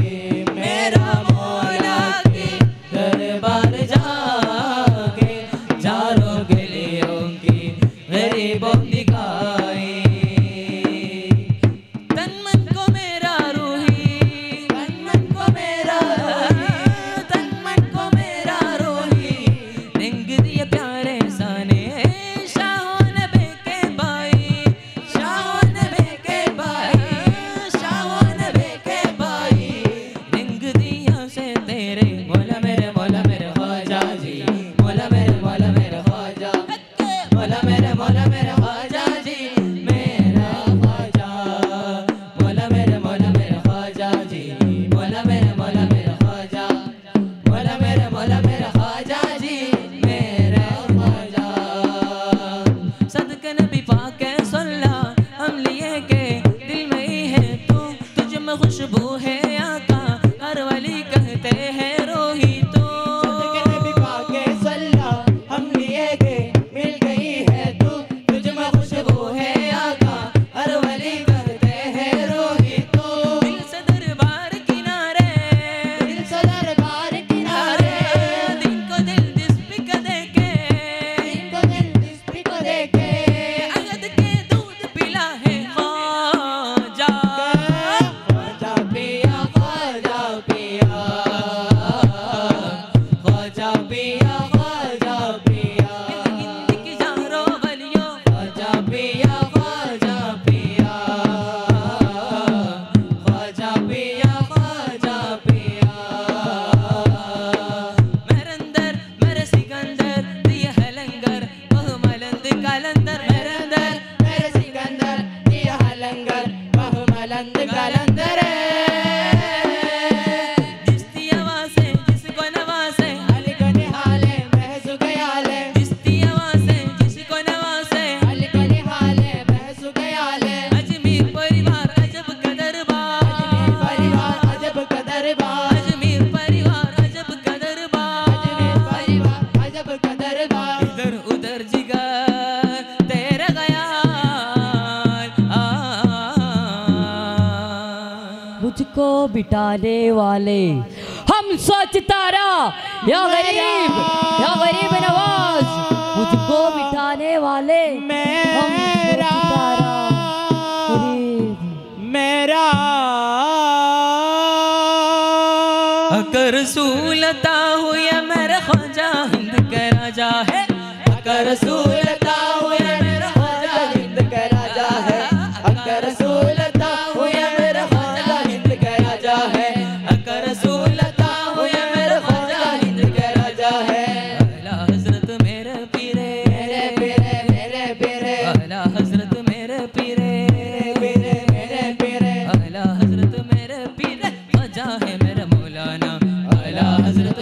hey. मिटाने वाले। हम सच तारा या गरीब या गरीब नवाज़ मुझको मिटाने वाले। मेरा मेरा। अगर सूलता हुए मेरा खजा हंद करा जा है। अगर सूलता Yeah, is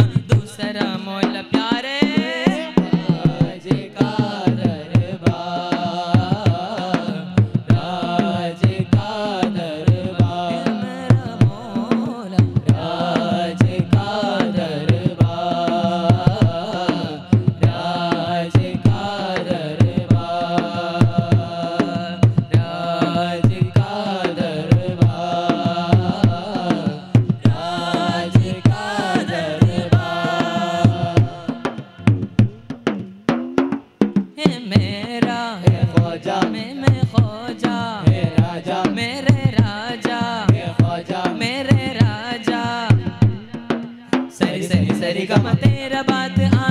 सरा मौला प्यारे सरी सरी सरी बात आ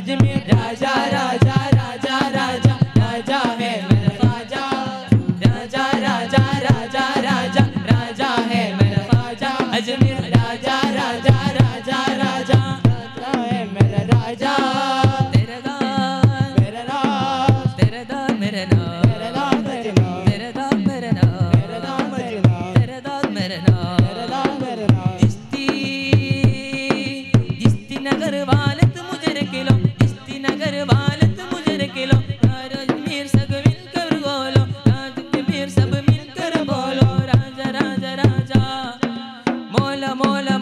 अजमेर मौला मौला